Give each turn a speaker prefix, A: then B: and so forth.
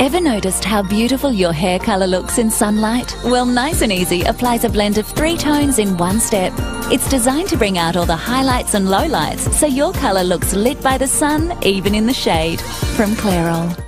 A: Ever noticed how beautiful your hair colour looks in sunlight? Well, Nice 'N Easy applies a blend of three tones in one step. It's designed to bring out all the highlights and lowlights so your colour looks lit by the sun, even in the shade. From Clairol.